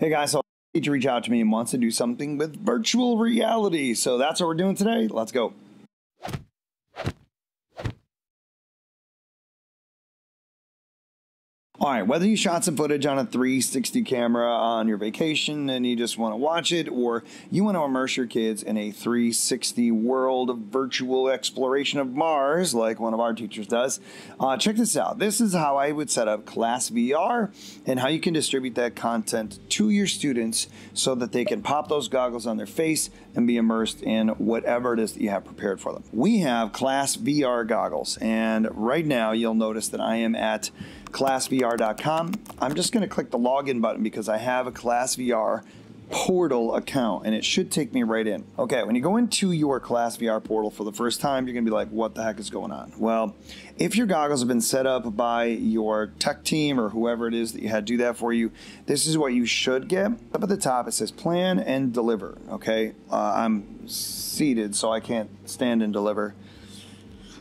Hey guys, so to reach out to me and wants to do something with virtual reality. So that's what we're doing today. Let's go. All right, whether you shot some footage on a 360 camera on your vacation and you just want to watch it, or you want to immerse your kids in a 360 world of virtual exploration of Mars, like one of our teachers does, uh, check this out. This is how I would set up Class VR and how you can distribute that content to your students so that they can pop those goggles on their face and be immersed in whatever it is that you have prepared for them. We have Class VR goggles, and right now you'll notice that I am at classvr.com. I'm just going to click the login button because I have a ClassVR portal account and it should take me right in. Okay, when you go into your Class VR portal for the first time, you're going to be like, what the heck is going on? Well, if your goggles have been set up by your tech team or whoever it is that you had do that for you, this is what you should get. Up at the top, it says plan and deliver. Okay, uh, I'm seated, so I can't stand and deliver.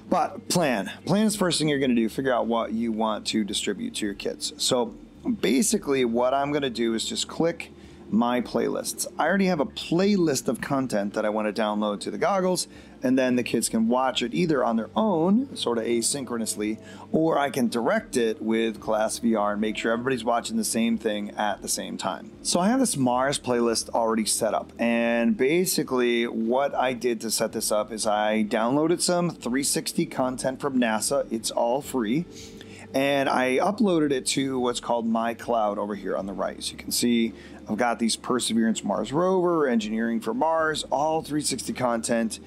But plan. Plan is first thing you're going to do. Figure out what you want to distribute to your kids. So basically, what I'm going to do is just click my playlists. I already have a playlist of content that I want to download to the goggles, and then the kids can watch it either on their own, sort of asynchronously, or I can direct it with Class VR and make sure everybody's watching the same thing at the same time. So I have this Mars playlist already set up, and basically what I did to set this up is I downloaded some 360 content from NASA. It's all free and I uploaded it to what's called My Cloud over here on the right. So you can see I've got these Perseverance Mars rover, Engineering for Mars, all 360 content.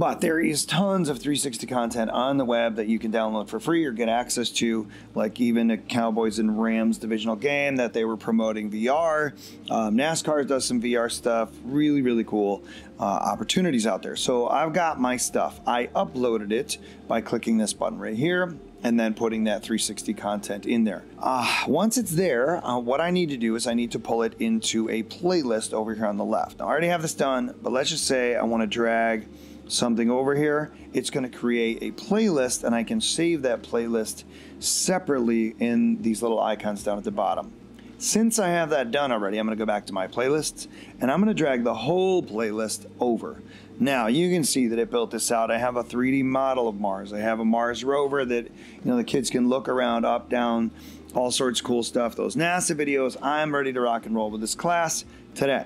But there is tons of 360 content on the web that you can download for free or get access to, like even a Cowboys and Rams divisional game that they were promoting VR. Um, NASCAR does some VR stuff, really, really cool uh, opportunities out there. So I've got my stuff. I uploaded it by clicking this button right here and then putting that 360 content in there. Uh, once it's there, uh, what I need to do is I need to pull it into a playlist over here on the left. Now, I already have this done, but let's just say I want to drag something over here. It's going to create a playlist, and I can save that playlist separately in these little icons down at the bottom. Since I have that done already, I'm going to go back to my playlists, and I'm going to drag the whole playlist over. Now you can see that it built this out. I have a 3D model of Mars. I have a Mars rover that you know the kids can look around, up, down, all sorts of cool stuff. Those NASA videos. I'm ready to rock and roll with this class today.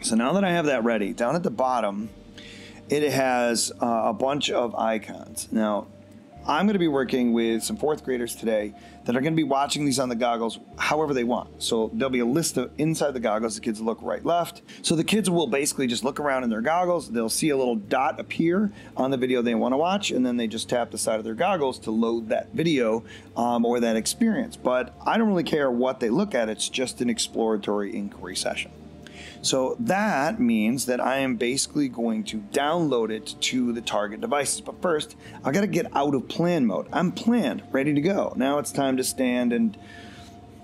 So now that I have that ready, down at the bottom, it has uh, a bunch of icons. Now I'm going to be working with some fourth graders today that are going to be watching these on the goggles however they want. So there'll be a list of inside the goggles. The kids look right, left. So the kids will basically just look around in their goggles. They'll see a little dot appear on the video they want to watch, and then they just tap the side of their goggles to load that video um, or that experience. But I don't really care what they look at. It's just an exploratory inquiry session. So that means that I am basically going to download it to the target devices. But first, I got to get out of plan mode. I'm planned, ready to go. Now it's time to stand and,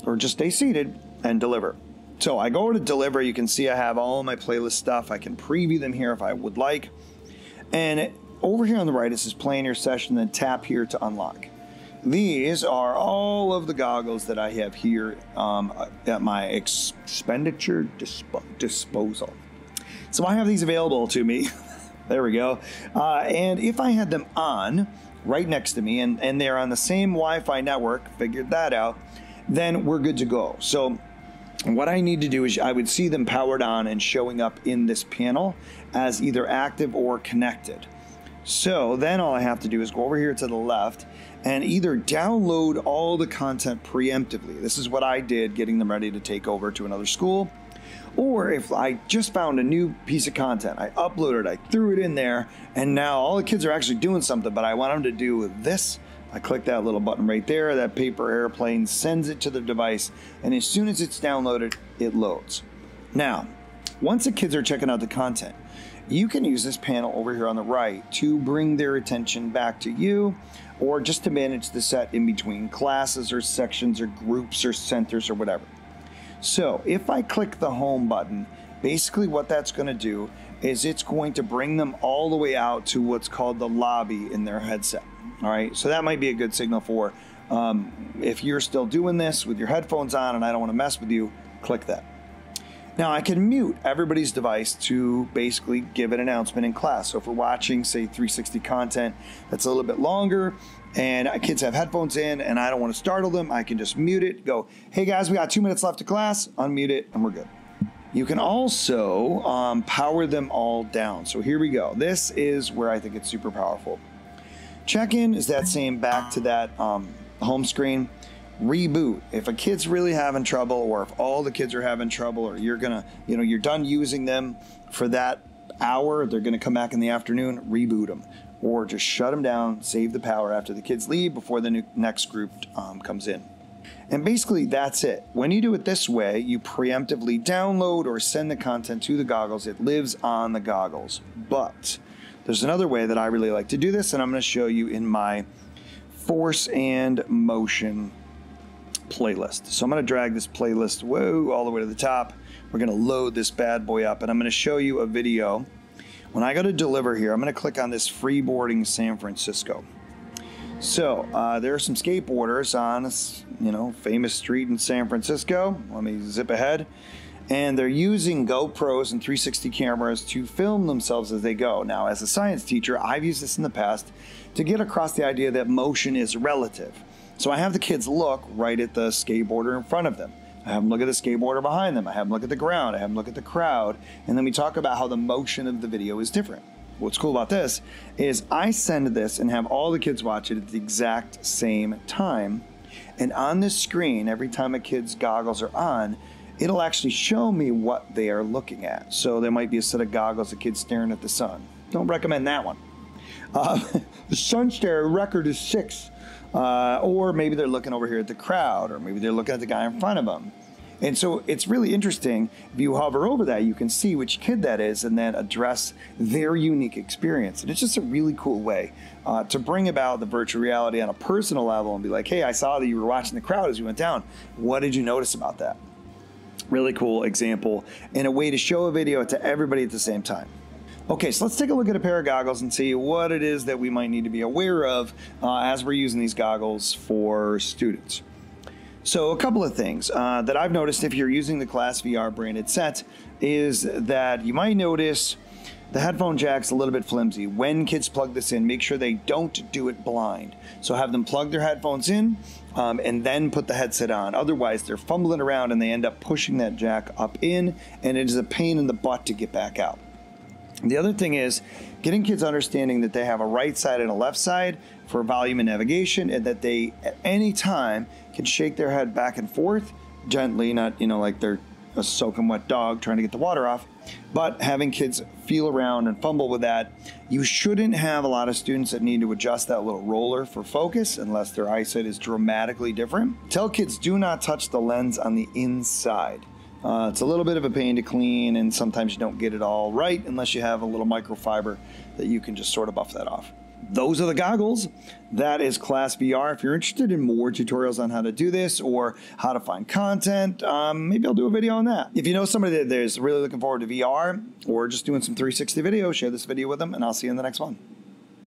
or just stay seated and deliver. So I go to deliver. You can see I have all my playlist stuff. I can preview them here if I would like. And over here on the right, it says play in your session, then tap here to unlock. These are all of the goggles that I have here um, at my expenditure disp- disposal. So I have these available to me. there we go. Uh, and if I had them on right next to me and, and they're on the same Wi Fi network, figured that out, then we're good to go. So what I need to do is I would see them powered on and showing up in this panel as either active or connected. So then all I have to do is go over here to the left and either download all the content preemptively. This is what I did getting them ready to take over to another school. Or if I just found a new piece of content, I uploaded, it, I threw it in there, and now all the kids are actually doing something, but I want them to do this. I click that little button right there, that paper airplane sends it to the device, and as soon as it's downloaded, it loads. Now, once the kids are checking out the content, you can use this panel over here on the right to bring their attention back to you or just to manage the set in between classes or sections or groups or centers or whatever. So if I click the home button, basically what that's going to do is it's going to bring them all the way out to what's called the lobby in their headset. All right, so that might be a good signal for um, if you're still doing this with your headphones on and I don't want to mess with you, click that. Now I can mute everybody's device to basically give an announcement in class. So if we're watching, say, 360 content that's a little bit longer, and kids have headphones in and I don't want to startle them, I can just mute it, go, hey guys, we got two minutes left of class, unmute it, and we're good. You can also um, power them all down. So here we go. This is where I think it's super powerful. Check in is that same back to that um, home screen. Reboot. If a kid's really having trouble, or if all the kids are having trouble, or you're gonna, you know, you're done using them for that hour, they're gonna come back in the afternoon, reboot them. Or just shut them down, save the power after the kids leave before the next group um, comes in. And basically, that's it. When you do it this way, you preemptively download or send the content to the goggles. It lives on the goggles. But there's another way that I really like to do this, and I'm going to show you in my force and motion playlist. So I'm going to drag this playlist whoa, all the way to the top. We're going to load this bad boy up, and I'm going to show you a video. When I go to deliver here, I'm going to click on this freeboarding San Francisco. So uh, there are some skateboarders on this, you know, famous street in San Francisco. Let me zip ahead. And they're using GoPros and 360 cameras to film themselves as they go. Now, as a science teacher, I've used this in the past to get across the idea that motion is relative. So I have the kids look right at the skateboarder in front of them. I have them look at the skateboarder behind them. I have them look at the ground. I have them look at the crowd. And then we talk about how the motion of the video is different what's cool about this is I send this and have all the kids watch it at the exact same time. And on this screen, every time a kid's goggles are on, it'll actually show me what they are looking at. So there might be a set of goggles, a kid staring at the sun. Don't recommend that one. Uh, the sun stare record is six. Uh, or maybe they're looking over here at the crowd, or maybe they're looking at the guy in front of them. And so it's really interesting. If you hover over that, you can see which kid that is and then address their unique experience. And it's just a really cool way uh, to bring about the virtual reality on a personal level and be like, hey, I saw that you were watching the crowd as you went down. What did you notice about that? Really cool example and a way to show a video to everybody at the same time. Okay, so let's take a look at a pair of goggles and see what it is that we might need to be aware of uh, as we're using these goggles for students. So, a couple of things uh, that I've noticed if you're using the Class VR branded set is that you might notice the headphone jack's a little bit flimsy. When kids plug this in, make sure they don't do it blind. So, have them plug their headphones in um, and then put the headset on. Otherwise, they're fumbling around and they end up pushing that jack up in, and it is a pain in the butt to get back out. The other thing is getting kids understanding that they have a right side and a left side for volume and navigation, and that they at any time can shake their head back and forth gently, not you know like they're a soaking wet dog trying to get the water off, but having kids feel around and fumble with that. You shouldn't have a lot of students that need to adjust that little roller for focus unless their eyesight is dramatically different. Tell kids do not touch the lens on the inside. Uh, it's a little bit of a pain to clean, and sometimes you don't get it all right unless you have a little microfiber that you can just sort of buff that off. Those are the goggles. That is Class VR. If you're interested in more tutorials on how to do this or how to find content, um, maybe I'll do a video on that. If you know somebody that is really looking forward to VR or just doing some 360 videos, share this video with them, and I'll see you in the next one.